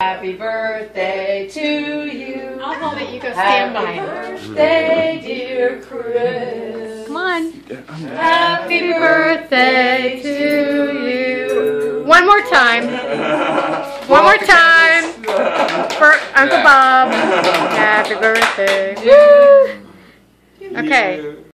Happy birthday to you. I'll hold it. You go stand Happy by. birthday, dear Chris. Come on. Happy birthday to you. One more time. One more time for Uncle Bob. Happy birthday. Woo. Okay.